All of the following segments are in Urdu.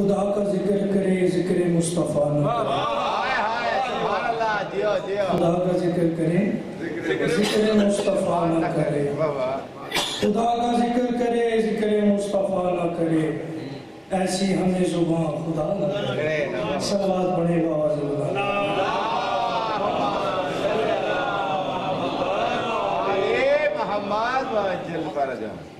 خدا کا ذکر کرے ذکر مصطفیٰ نہ کرے۔ خدا کا ذکر کرے ذکر مصطفیٰ نہ کرے۔ خدا کا ذکر کرے ذکر مصطفیٰ نہ کرے۔ ایسی ہمیں زبان خدا نہ کرے۔ سلوات بڑھے گا آواز محمد و فرجہ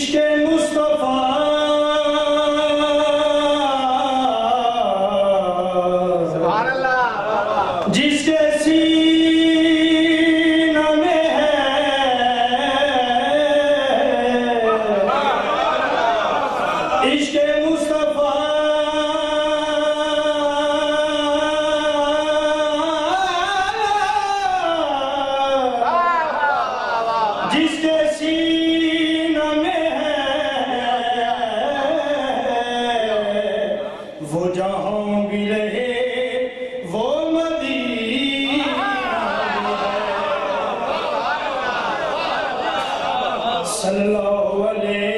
Yeah. صلوا عليه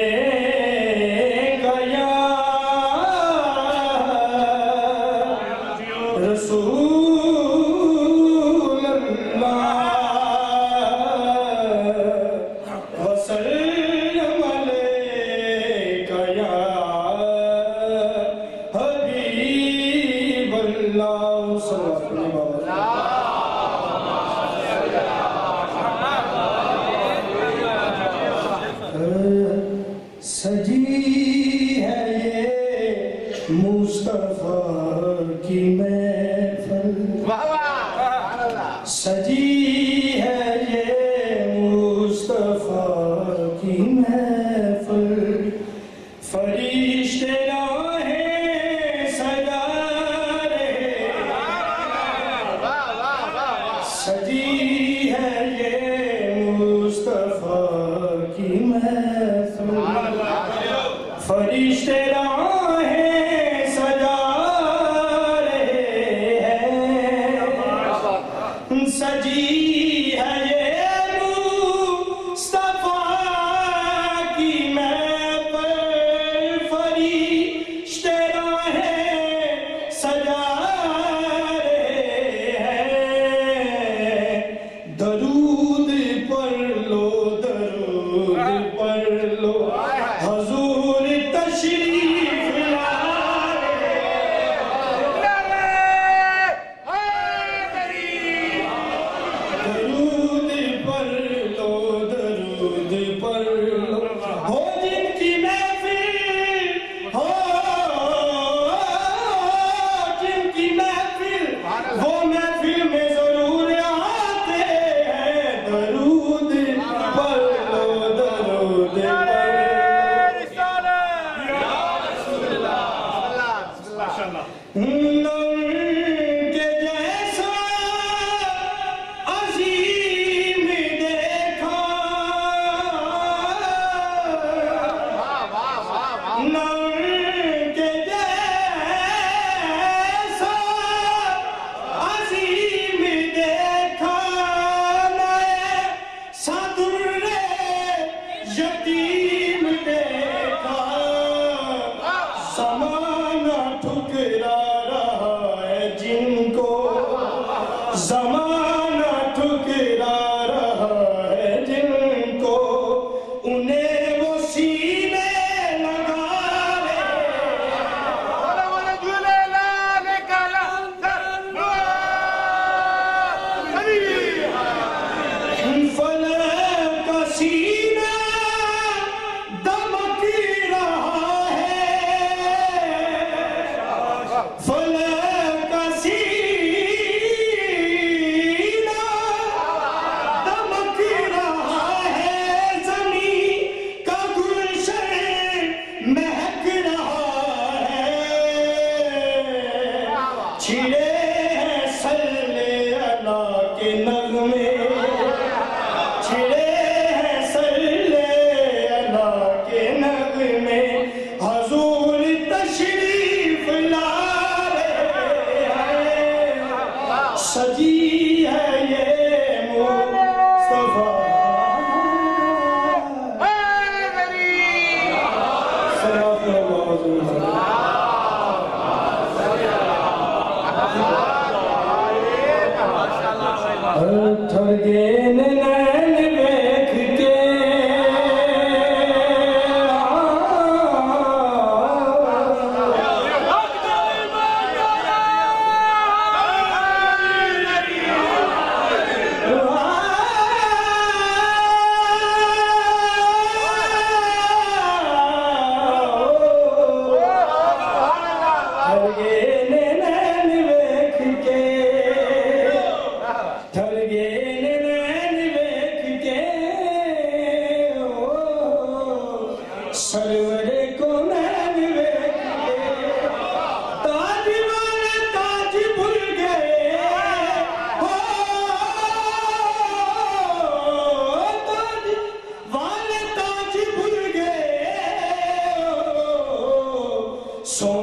مصطفیٰ کی محفل سجی see اللہ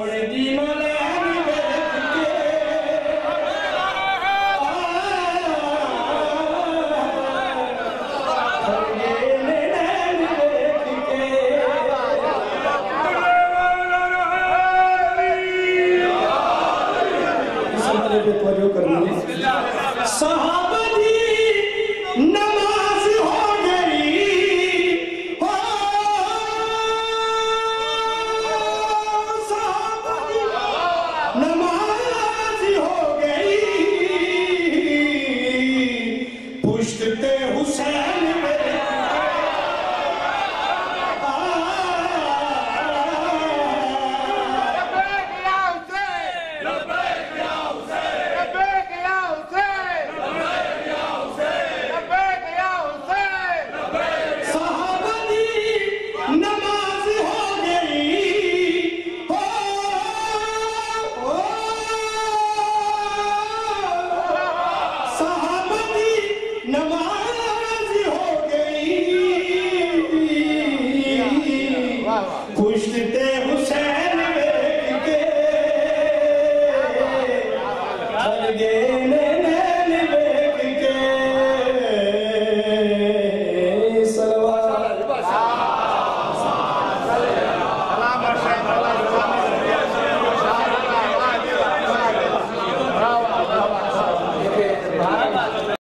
سونے دی